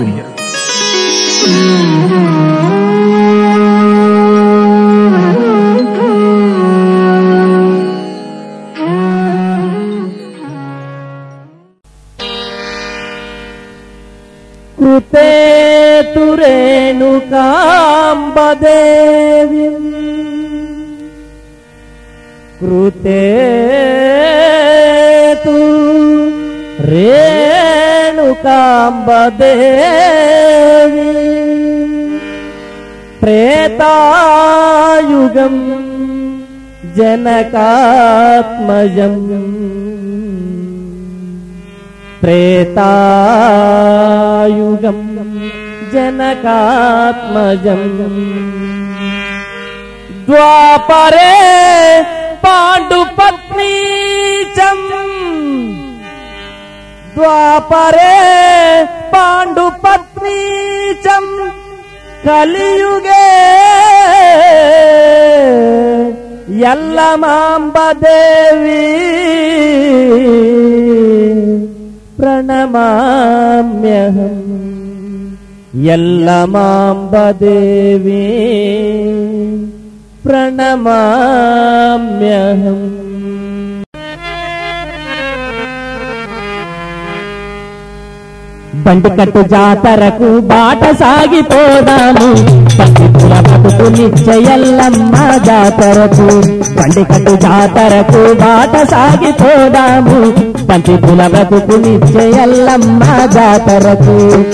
शुक्रिया कुते तुरेणुकाम्बदेवीम् कृते तू रे काम्बदे प्रेतायुगम् जनकात्मजम् प्रेतायुगम् जनकात्मजम् द्वापरे पाण्डुपत्नी जङ्ग द्वापरे पाण्डुपत्नीचम् कलियुगे यल्लमाम्बदेवी प्रणमाम्यहम् यल्लमाम्बदेवी प्रणमाम्यहम् బండికట్టు జాతరకు బాట సాగిపోదాము. పండితుల బతుకు నిశ్చయల్లమ్మ జాతరకు. బండికట్టు జాతరకు బాట సాగిపోదాము. పండితుల బతుకు నిశ్చయల్లమ్మ జాతరకు.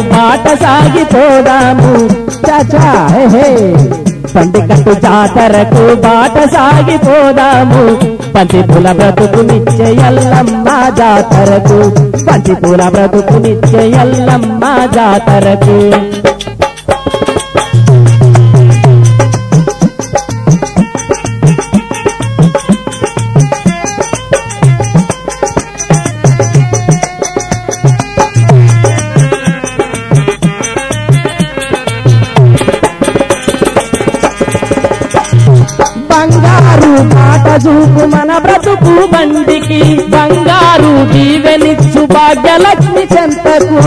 బాట సాగిపోదాము చాచా హే హే. పండికట్టు జాతరకు బాట సాగిపోదాము పంచిపుల బ్రతుకు నిశ్చయల్లమ్మ జాతరకు. పంచిపుల బ్రతుకు నిశ్చయల్లమ్మ జాతరకు. చూపు మన బ్రతుకు బండికి బంగారు దీవెనిచ్చు భాగ్యలక్ష్మి చెంతకు.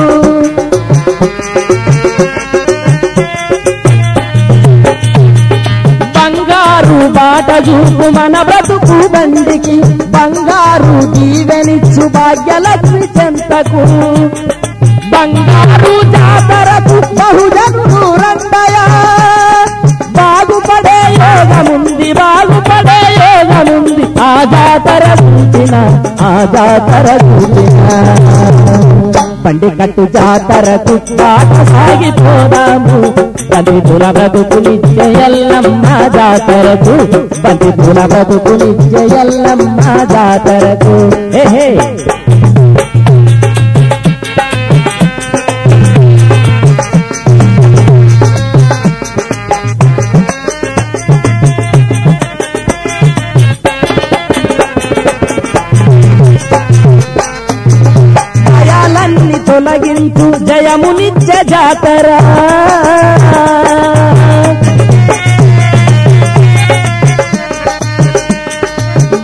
బంగారు బాట చూపు మన బ్రతుకు బండికి బంగారు దీవెనిచ్చు భాగ్యలక్ష్మి చెంతకు. బంగారు జాతరకు జాతర బండి కట్టు జాతరకు బాట సాగిపోదాము బండితుల బ్రతుకు నిత్యయల్లమ్మ జాతరకు బండితుల బ్రతుకు నిత్యయల్లమ్మ జాతరకు అంటూ జయము నిత్య జాతర.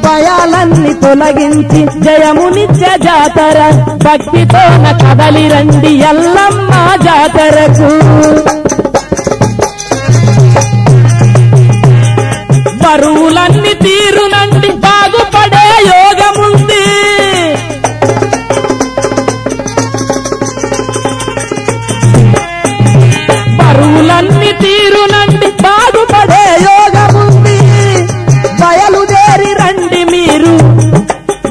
భయాలన్నీ తొలగించి జయము నిత్య జాతర. భక్తితో కదలి రండి ఎల్లమ్మ జాతరకు. బరువులన్నీ తీరునండి. బాగుపడే యోగముంది. బయలుదేరి రండి మీరు.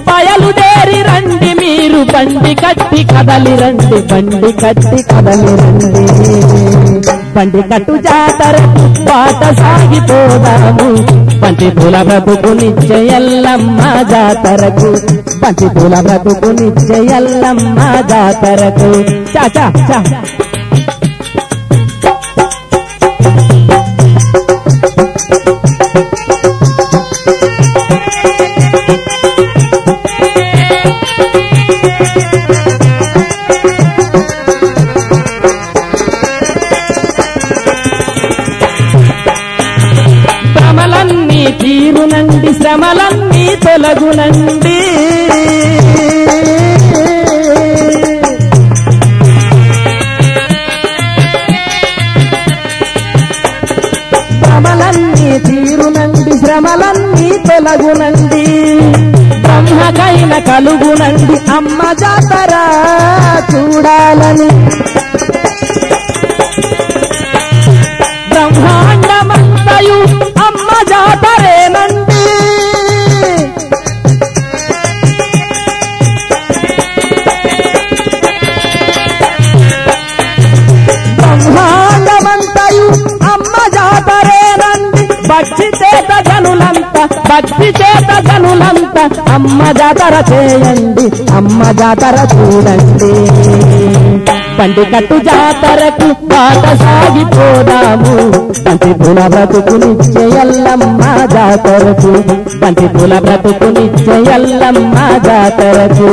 బయలుదేరి రండి మీరు. బండి కట్టి కదలి రండి. బండి కట్టి కదలి రండి. బండి కట్టు జాతర బాట సాగిపోదాము బంతి పూల బ్రతుకు నిశ్చయల్లమ్మ జాతరకు. బంతి పూల బ్రతుకు నిశ్చయల్లమ్మ జాతరకు. చా చా. శ్రమలన్నీ తొలగునండి. భ్రమలన్నీ తీరునండి శ్రమలన్నీ తొలగునండి. బ్రహ్మకైన కలుగునండి అమ్మ జాతర చూడాలని బ్రహ్మాండమంతయు అమ్మ జాతరేనండి భక్తి చేత జనులంత భక్తి చేత జనులంత అమ్మ జాతర చేయండి అమ్మ జాతర చూడండి. పండికట్టు జాతరకు పాట సాగిపోదాము పంటి పుల బ్రతుకునిచ్చే ఎల్లమ్మ జాతరకు. పంటి పుల బ్రతుకునిచ్చే ఎల్లమ్మ జాతరకు.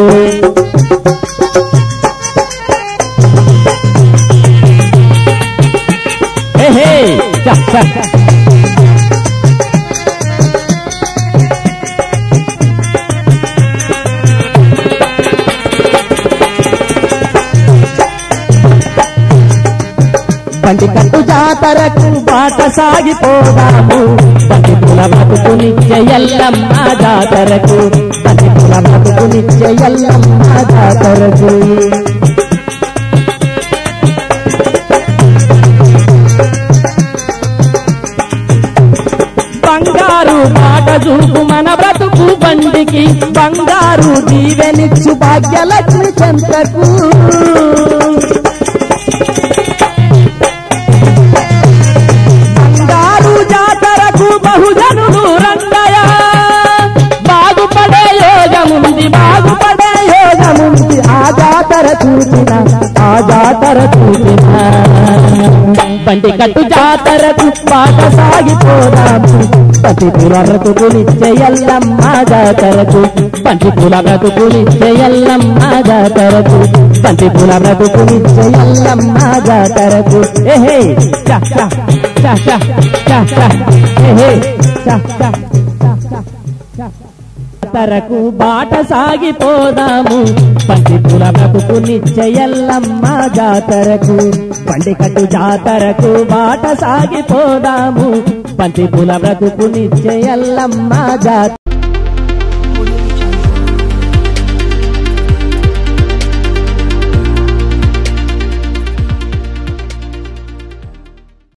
బండి కట్టు జాతరకు బాట సాగిపోదాము. బండి బతుకు బతుకునిచ్చే ఎల్లమ్మ జాతరకు. బండి బతుకు బతుకునిచ్చే ఎల్లమ్మ జాతరకు. బాట చూపు మన బ్రతుకు బండికి బంగారు దీవెనిచ్చు భాగ్యలక్ష్మి చెంతకు. బంగారు జాతరకు బహుజనులు రంగయ బాగుపడే యోగముంది బాగుపడే యోగముంది. ఆ జాతర చూసిన ఆ జాతర చూసిన బండి కట్టు జాతరకు పాట సాగిపోదాము పతి పూల బ్రతుకునిచ్చే ఎల్లమ్మ జాతరకు. బంతి పూల బ్రతుకునిచ్చే ఎల్లమ్మ జాతరకు. బంతి పూల బ్రతుకునిచ్చే ఎల్లమ్మ జాతరకు. ఏహే చా చా చా చా చా చా ఏహే చా చా. జాతరకు బాట సాగిపోదాము. పంచి పూల బ్రతుకు నిశ్చయల్లమ్మ జాతరకు. పండికట్టు జాతరకు బాట సాగిపోదాము. పంచి పూల బ్రతుకు నిశ్చయల్లమ్మ జాత